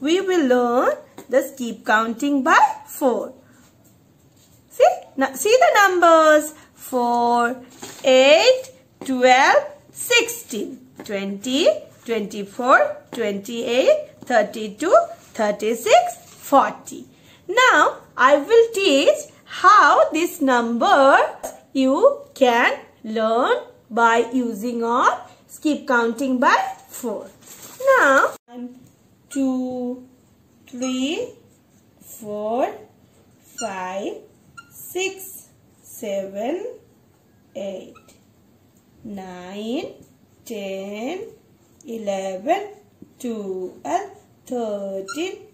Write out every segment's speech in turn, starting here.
we will learn the skip counting by 4. See, now, see the numbers. 4, 8, 12, 16, 20, 24, 28, 32, 36, 40. Now, I will teach how this number you can learn by using or skip counting by 4. Now, two, three, four, five, six, seven, eight, nine, ten, eleven, twelve, thirteen,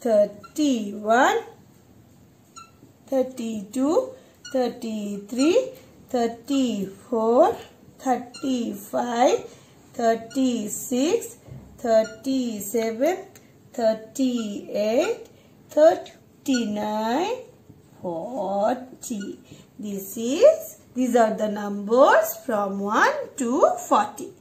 31, 32, 33, 34, 35, 36, 37, 38, 39, 40. This is, these are the numbers from 1 to 40.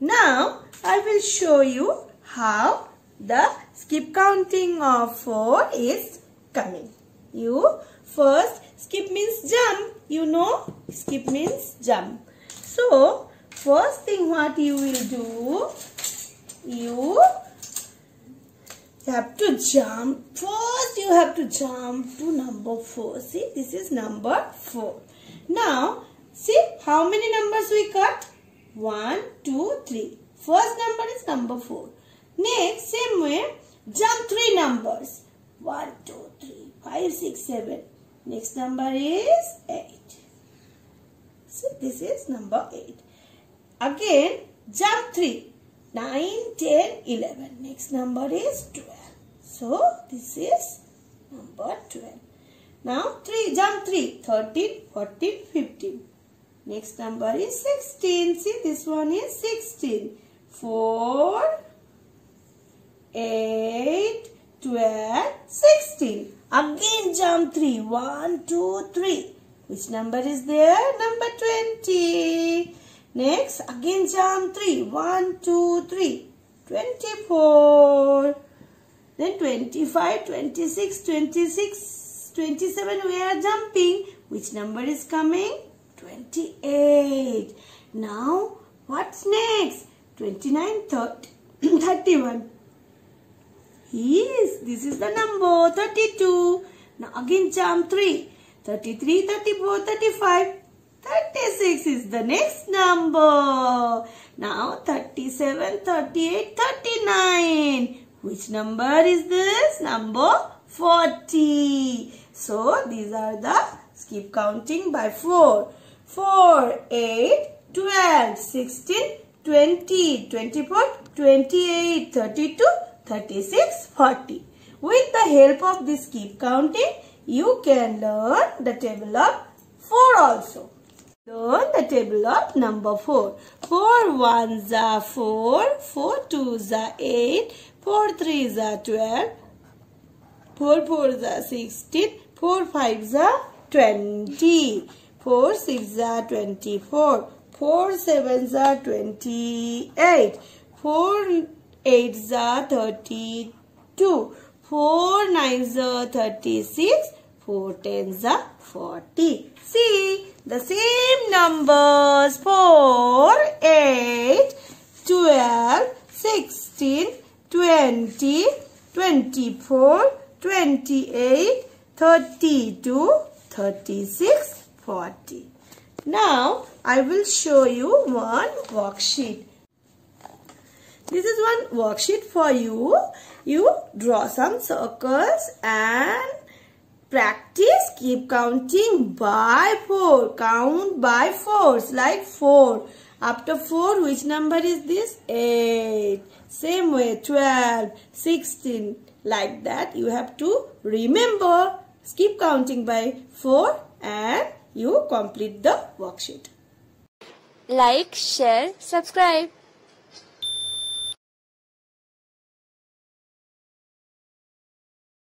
Now, I will show you how the skip counting of 4 is coming. You first skip means jump. You know skip means jump. So, first thing what you will do you have to jump first you have to jump to number 4 see this is number 4 now see how many numbers we cut 1 2 3 first number is number 4 next same way jump 3 numbers 1 2 3 5 6 7 next number is 8 So, this is number 8 again jump 3 9, 10, 11. Next number is 12. So, this is number 12. Now, 3, jump 3, 13, 14, 15. Next number is 16. See, this one is 16. 4, 8, 12, 16. Again jump 3. 1, 2, 3. Which number is there? Number 20. Next, again jump 3. 1, 2, 3. 24. Then 25, 26, 26, 27 we are jumping. Which number is coming? 28. Now, what's next? 29, 30, 31. Yes, this is the number 32. Now again jump 3. 33, 34, 35. 36 is the next number. Now 37, 38, 39. Which number is this? Number 40. So these are the skip counting by 4. 4, 8, 12, 16, 20, 24, 28, 32, 36, 40. With the help of this skip counting, you can learn the table of 4 also. Learn the table of number 4. 4 ones are 4, 4 twos are 8, 4 threes are 12, 4 fours are 16, 4 fives are 20, 4 sixes are 24, 4 sevens are 28, 4 eights are 32, 4 nines are 36, 4 tens are 40. See, the same numbers 4, 8, 12, 16, 20, 24, 28, 32, 36, 40. Now, I will show you one worksheet. This is one worksheet for you. You draw some circles and practice skip counting by 4. Count by 4s like 4. After 4 which number is this? 8. Same way 12, 16 like that you have to remember. Keep counting by 4 and you complete the worksheet. Like, share, subscribe.